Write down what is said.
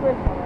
Christmas.